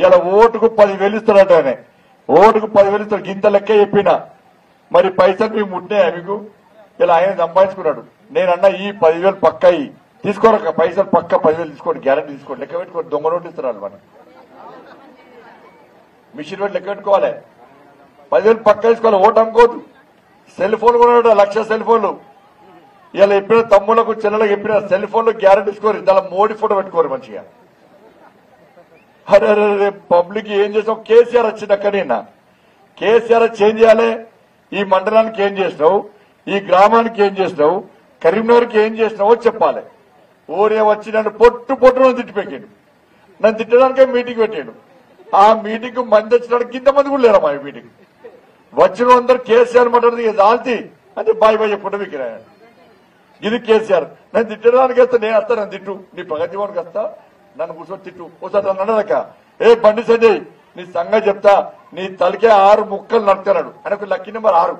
ఇలా ఓటుకు పది ఇస్తాడట ఆయన. ఓటుకు పదివేలు ఇస్తాడు. గింత లెక్క చెప్పిన. మరి పైసలు మీకు ముట్టినాయా మీకు? ఇలా ఆయన సంపాదించుకున్నాడు. నేనన్నా ఈ పదివేలు పక్క అయ్యి తీసుకోరక పైసలు పక్క పదివేలు తీసుకోండి గ్యారంటీ తీసుకోండి. లెక్క పెట్టుకోండి. దొంగ నోటు ఇస్తారు మనం మిషన్ పెట్టి లెక్క పెట్టుకోవాలి. పదివేలు పక్క తీసుకోవాలి. ఓటు అమ్ముకోదు సెల్ ఫోన్ కూడా లక్ష సెల్ ఫోన్లు. ఇలా చెప్పిన తమ్ములకు చెల్లెలకు చెప్పిన సెల్ ఫోన్లు గ్యారంటీ తీసుకోరు. దాని మోడీ ఫోటో పెట్టుకోరు మంచిగా. అరే అరే పబ్లిక్ ఏం చేసావు? కేసీఆర్ వచ్చినాక నిన్న. కేసీఆర్ చేంజ్ చేయాలి? ఈ మండలానికి ఏం చేసినావు? ఈ గ్రామానికి ఏం చేసినావు? కరీంనగర్కి ఏం చేసినావో చెప్పాలి. ఊరే వచ్చి నన్ను పొట్టు పొట్టు నన్ను తిట్టిపెట్టాడు. నన్ను తిట్టడానికే మీటింగ్ పెట్టాడు. ఆ మీటింగ్ మంది వచ్చినాడు ఇంతమంది కూడా లేరమ్మా మా మీటింగ్? వచ్చిన అందరు కేసీఆర్ మాట్లాడింది ఇది అంటే బాయ్ బాయ్ చెప్పుకుంటే మీకు ఇది కేసీఆర్. నేను తిట్టడానికి వస్తా నేను వస్తా నన్ను తిట్టు. నీ ప్రగతి వాడికి వస్తా నన్ను కూర్చొని తిట్టు ఒకసారి నన్ను అన్నదక్క ఏ బండి సంజయ్ నీ సంగతి చెప్తా. నీ తలకే ఆరు ముక్కలు నడుతున్నాడు ఆయనకు లక్కీ నెంబర్ ఆరు.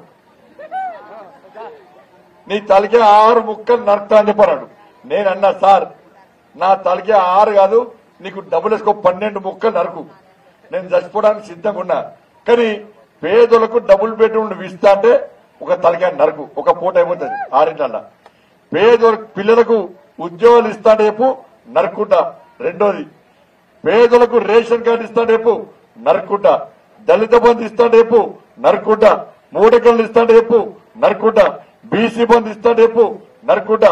నీ తలకే ఆరు ముక్కలు నడుతా అని చెప్పన్నాడు. నేను అన్నా సార్ నా తలకే ఆరు కాదు నీకు డబ్బులు వేసుకో పన్నెండు ముక్కలు నరకు. నేను చచ్చిపోవడానికి సిద్ధంగా ఉన్నా. కానీ పేదలకు డబుల్ బెడ్రూమ్ నువ్వు ఇస్తా అంటే ఒక తలకే నరకు. ఒక పూట అయిపోతుంది ఆరింటల్లా పేదల పిల్లలకు ఉద్యోగాలు ఇస్తా రేపు నరుక్కుంటా. రెండోది పేదలకు రేషన్ కార్డు ఇస్తాడు రేపు నరుక్కుంటా దళిత బంధు ఇస్తాడు రేపు నరుక్కుంటా మూడకళ్ళు ఇస్తాడు రేపు నరుక్కుంటా బీసీ బంధు ఇస్తాడు రేపు నరుక్కుంటా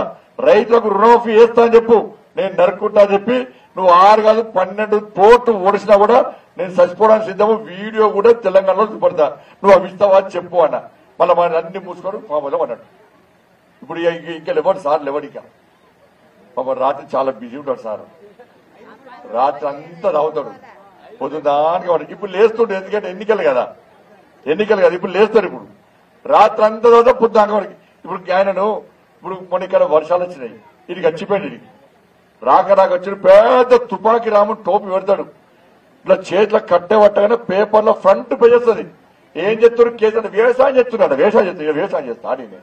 రైతులకు రుణమాఫీ వేస్తా అని చెప్పు నేను నరుకుంటా అని చెప్పి నువ్వు ఆరు కాదు పన్నెండు పోటు ఓడిసినా కూడా నేను చచ్చిపోవడానికి సిద్ధము వీడియో కూడా తెలంగాణలో చూపడతా. నువ్వు అవి ఇస్తావా అని చెప్పు అన్న. మళ్ళీ మన అన్ని మూసుకొని పాపం అన్నాడు. ఇప్పుడు ఇంకా లేవాడు సార్? లేవాడు ఇక. పాపం రాత్రి చాలా బిజీ ఉంటాడు సార్. రాత్రి అంతా తాగుతాడు. పొద్దుదానికి వాడు ఇప్పుడు లేస్తుండే ఎందుకంటే ఎన్నికలు కదా. ఎన్నికలు కదా ఇప్పుడు లేస్తాడు ఇప్పుడు. రాత్రి అంతా తర్వాత పొద్దున వాడికి. ఇప్పుడు ఆయనను ఇప్పుడు మన ఇక్కడ వర్షాలు వచ్చినాయి. ఇది గచ్చిపోయాడు ఇది రాక రాక వచ్చిన పెద్ద తుపాకి రాము టోపీ పెడతాడు. ఇట్లా చేతిలో కట్టే పట్టగానే పేపర్లో ఫ్రంట్ పేజ్ ఏం చెప్తున్నారు కేసు అంటే వ్యవసాయం చెప్తున్నాడు వ్యవసాయం చేస్తాడు వ్యవసాయం చేస్తాడు ఆయన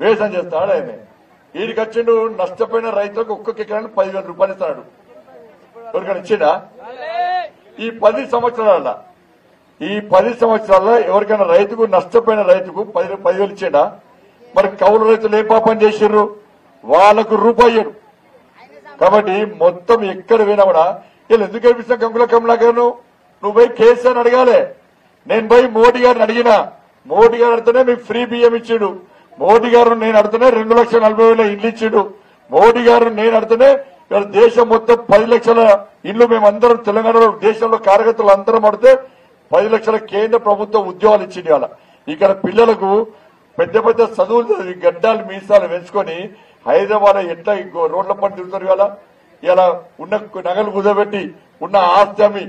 వ్యవసాయం చేస్తాడు ఆయన. వీడికి వచ్చిండు నష్టపోయిన రైతులకు ఒక్కొక్క ఎకరానికి పదివేల రూపాయలు ఇస్తాడు. ఎవరికైనా ఇచ్చిండా? ఈ పది సంవత్సరాల ఈ పది సంవత్సరాల్లో ఎవరికైనా రైతుకు నష్టపోయిన రైతుకు పది పదివేలు ఇచ్చిండా? మరి కౌలు రైతులు ఏ పాపం చేసిర్రు వాళ్ళకు రూపాయి కాబట్టి మొత్తం ఎక్కడ పోయినా కూడా వీళ్ళు ఎందుకు గెలిపిస్తున్నా గంగుల కమలాకర్ నువ్వు పోయి కేసీఆర్ అడగాలి. నేను పోయి మోడీ గారిని అడిగినా. మోడీ గారు అడితేనే మీకు ఫ్రీ బియ్యం ఇచ్చిండు. మోడీ గారు నేను అడితేనే రెండు లక్షల నలభై వేల ఇల్లు ఇచ్చిండు. మోడీ గారు నేను అడితేనే ఇక్కడ దేశం మొత్తం పది లక్షల ఇల్లు మేమందరం తెలంగాణలో దేశంలో కార్యకర్తలు అందరం అడితే పది లక్షల కేంద్ర ప్రభుత్వం ఉద్యోగాలు ఇచ్చింది ఇవాళ. ఇక్కడ పిల్లలకు పెద్ద పెద్ద చదువులు గడ్డాలు మీసాలు పెంచుకొని హైదరాబాద్ ఎట్లా రోడ్ల పని తిరుగుతారు ఇవాళ? ఇలా ఉన్న నగలు కుదబెట్టి ఉన్న ఆస్తి అమ్మి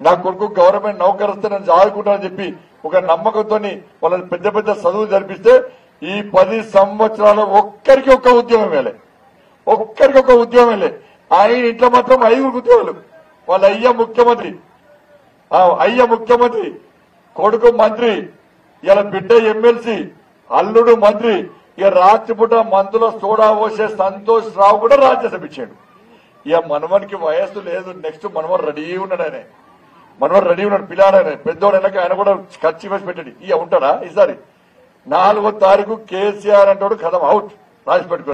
నా కొడుకు గవర్నమెంట్ నౌకరిస్తే నేను చదువుకుంటానని చెప్పి ఒక నమ్మకంతో వాళ్ళని పెద్ద పెద్ద చదువులు జరిపిస్తే ఈ పది సంవత్సరాలు ఒక్కరికి ఒక్క ఉద్యోగం వేలే ఒక్కరికి ఒక ఉద్యోగం వేలే ఆయన ఇంట్లో మాత్రం ఐదుగురు ఉద్యోగులు. వాళ్ళ అయ్య ముఖ్యమంత్రి. అయ్య ముఖ్యమంత్రి కొడుకు మంత్రి ఇలా బిడ్డ ఎమ్మెల్సీ అల్లుడు మంత్రి ఇక రాత్రిపూట మందుల సోడా పోసే సంతోష్ రావు కూడా రాజ్యసభ ఇచ్చాడు. ఇక మనవనికి వయస్సు లేదు నెక్స్ట్ మనవరు రెడీ ఉన్నాడు ఆయన. మనవరు రెడీ ఉన్నాడు పిల్లాడు పెద్దోడు ఆయన కూడా ఖర్చు వేసి పెట్టాడు. ఇక ఉంటాడా ఈసారి? నాలుగో తారీఖు కేసీఆర్ అంటాడు కథం. అవుట్. రాసి పెట్టుకో.